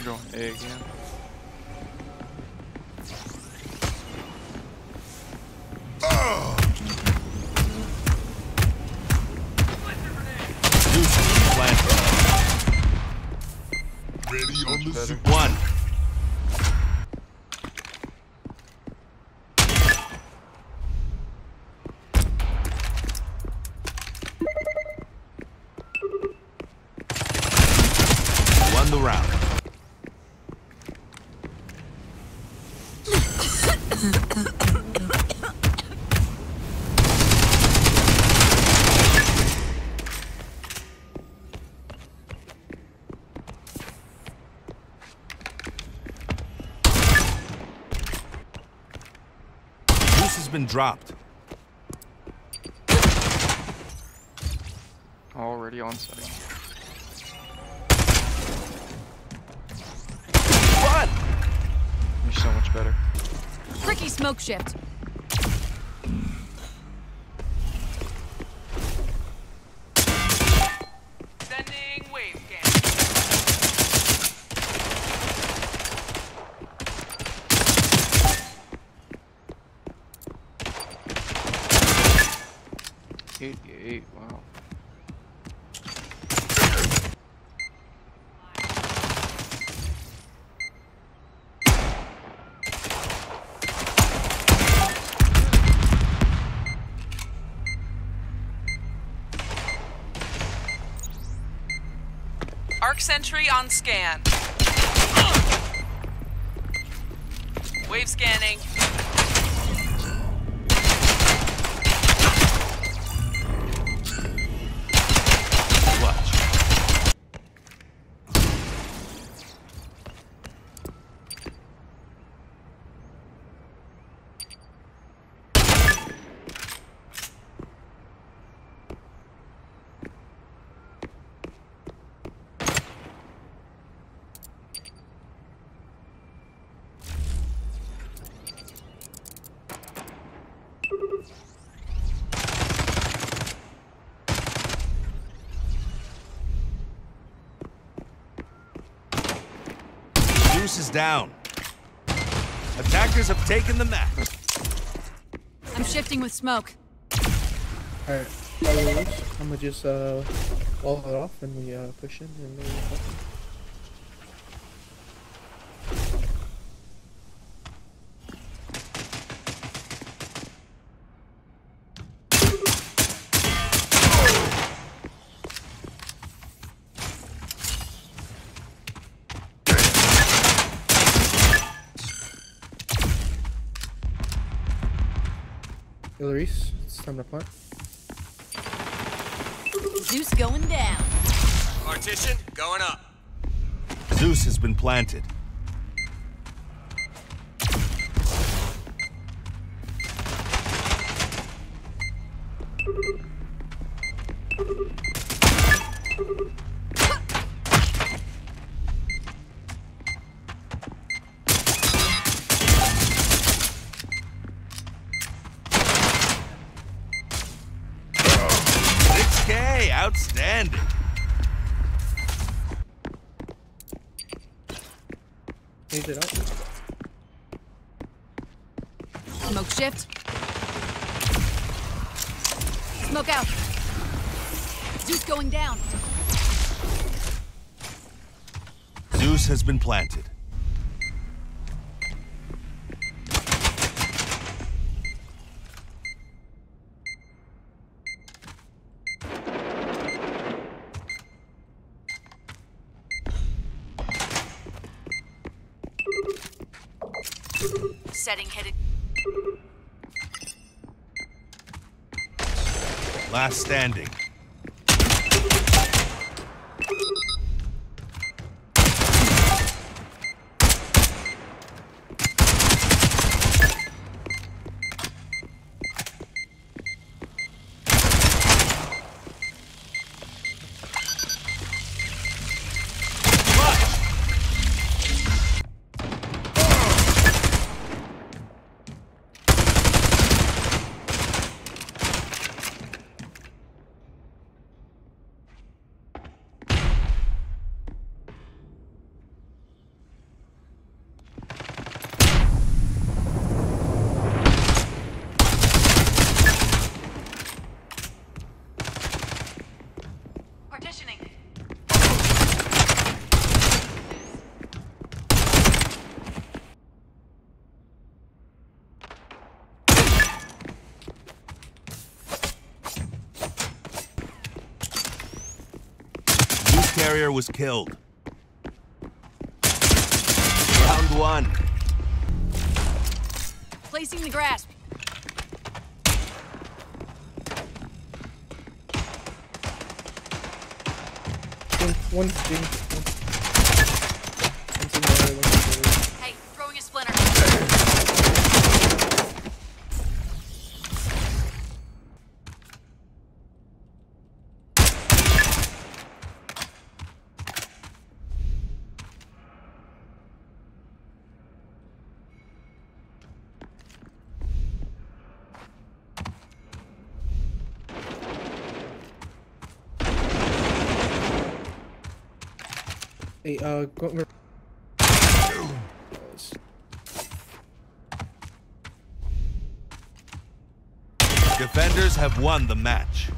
We're going A again. Zeus has been planted. Ready on the better. One. The round. Zeus has been dropped. Already on site. What? You're so much better. Tricky smoke shift. Sending wave scan. Eighty-eight. Wow. Arc sentry on scan. Wave scanning. Zeus is down. Attackers have taken the map. I'm shifting with smoke. Alright, I'm gonna just uh wall it off and we uh push in and then it's time to plant. Zeus going down. Partition going up. Zeus has been planted. Outstanding. Phase it out. Smoke shift. Smoke out. Zeus going down. Zeus has been planted. Setting headed. Last standing. Carrier was killed. Round one. Placing the grasp. One, one thing. One's in there, one's in there. Hey, throwing a splinter. Hey, uh, go. Defenders have won the match.